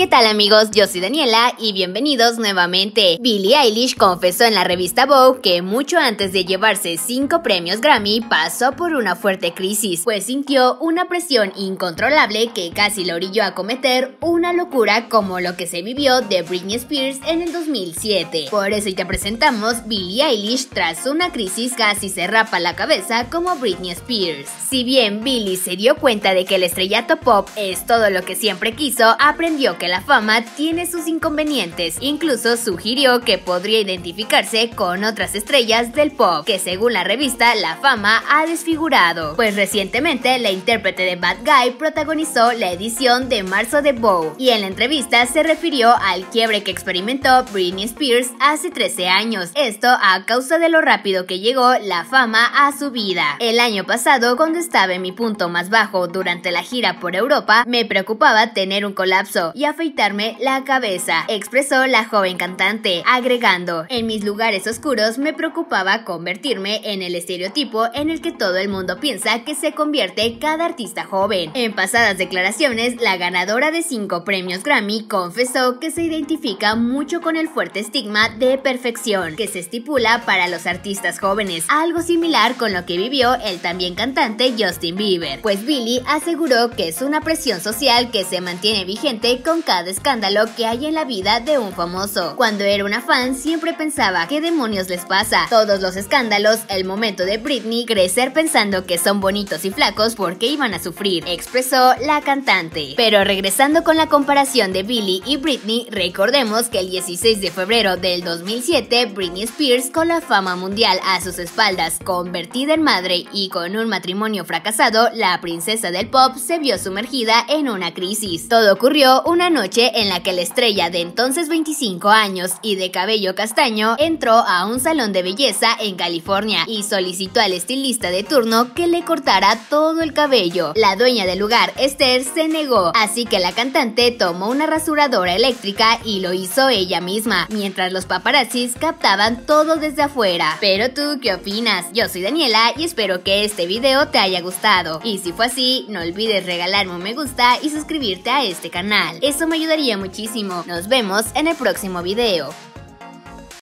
¿Qué tal amigos? Yo soy Daniela y bienvenidos nuevamente. Billie Eilish confesó en la revista Vogue que mucho antes de llevarse 5 premios Grammy pasó por una fuerte crisis, pues sintió una presión incontrolable que casi lo orilló a cometer una locura como lo que se vivió de Britney Spears en el 2007. Por eso te presentamos Billie Eilish tras una crisis casi se rapa la cabeza como Britney Spears. Si bien Billie se dio cuenta de que el estrellato pop es todo lo que siempre quiso, aprendió que la fama tiene sus inconvenientes. Incluso sugirió que podría identificarse con otras estrellas del pop, que según la revista La Fama ha desfigurado. Pues recientemente la intérprete de Bad Guy protagonizó la edición de marzo de Vogue y en la entrevista se refirió al quiebre que experimentó Britney Spears hace 13 años. Esto a causa de lo rápido que llegó la fama a su vida. El año pasado, cuando estaba en mi punto más bajo durante la gira por Europa, me preocupaba tener un colapso y afeitarme la cabeza, expresó la joven cantante, agregando, en mis lugares oscuros me preocupaba convertirme en el estereotipo en el que todo el mundo piensa que se convierte cada artista joven. En pasadas declaraciones, la ganadora de cinco premios Grammy confesó que se identifica mucho con el fuerte estigma de perfección que se estipula para los artistas jóvenes, algo similar con lo que vivió el también cantante Justin Bieber, pues Billy aseguró que es una presión social que se mantiene vigente con cada escándalo que hay en la vida de un famoso. Cuando era una fan siempre pensaba, ¿qué demonios les pasa? Todos los escándalos, el momento de Britney, crecer pensando que son bonitos y flacos porque iban a sufrir, expresó la cantante. Pero regresando con la comparación de Billy y Britney, recordemos que el 16 de febrero del 2007, Britney Spears, con la fama mundial a sus espaldas, convertida en madre y con un matrimonio fracasado, la princesa del pop se vio sumergida en una crisis. Todo ocurrió una noche en la que la estrella de entonces 25 años y de cabello castaño entró a un salón de belleza en California y solicitó al estilista de turno que le cortara todo el cabello. La dueña del lugar, Esther, se negó, así que la cantante tomó una rasuradora eléctrica y lo hizo ella misma, mientras los paparazzis captaban todo desde afuera. Pero tú, ¿qué opinas? Yo soy Daniela y espero que este video te haya gustado. Y si fue así, no olvides regalarme un me gusta y suscribirte a este canal. Eso me ayudaría muchísimo. Nos vemos en el próximo video.